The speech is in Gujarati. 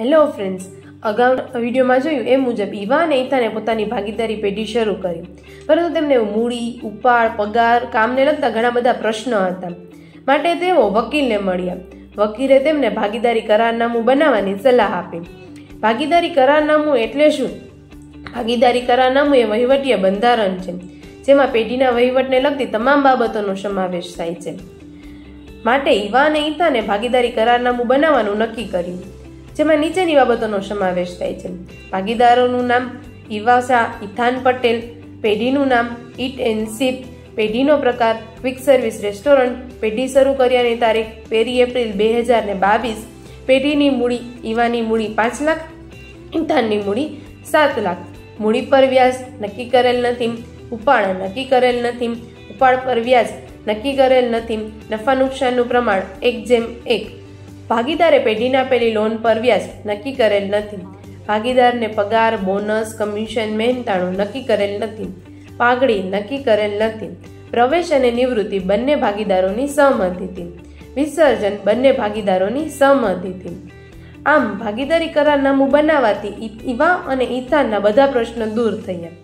હેલો ફ્રેન્ડ્સ અગાઉ વિડીયોમાં જોયું એ મુજબ ઈવા અને ઈથાને પોતાની ભાગીદારી પેઢી શરૂ કરી. પરંતુ તેમને મૂડી, ઉપાડ, પગાર, કામને લગતા ઘણા બધા પ્રશ્નો હતા. માટે તેઓ વકીલને મળ્યા. વકીલે તેમને ભાગીદારી કરારનામું બનાવવાની સલાહ આપી. ભાગીદારી કરારનામું એટલે શું? ભાગીદારી કરારનામું એ વહીવટીય બંધારણ છે, જેમાં પેઢીના વહીવટને લગતી તમામ બાબતોનો સમાવેશ થાય છે. માટે ઈવા અને ઈતાને ભાગીદારી કરારનામું બનાવવાનું નક્કી કર્યું. જેમાં નીચેની બાબતોનો સમાવેશ થાય છે. ભાગીદારોનું નામ ઇવાસા ઇથાન પટેલ, પેઢીનું નામ ઇટ એન્ડ સીપ, પેઢીનો પ્રકાર ક્વિક સર્વિસ રેસ્ટોરન્ટ પેઢી શરૂ કર્યાની તારીખ પહેલી એપ્રિલ બે હજાર ને બાવીસ, પેઢીની મૂડી ઈવાની મૂડી પાંચ લાખ ઇથાનની મૂડી સાત લાખ. મૂડી પર વ્યાજ નક્કી કરેલ નથી, ઉપાડ નક્કી કરેલ નથી, ઉપાડ પર વ્યાજ નક્કી કરેલ નથી, નફા નુકસાનનું પ્રમાણ એક જેમ એક. ભાગીદારે પેઢીને આપેલી લોન પર વ્યાજ નક્કી કરેલ નથી. ભાગીદારને પગાર બોનસ કમિશન મહેનતાણું નક્કી કરેલ નથી. પાઘડી નક્કી કરેલ નથી. પ્રવેશ અને નિવૃત્તિ બંને ભાગીદારોની સહમતિથી વિસર્જન બંને ભાગીદારોની સહમતિથી આમ, ભાગીદારી કરારનામું બનાવવાથી ઈવા અને ઈથાનના બધા પ્રશ્નો દૂર થયા.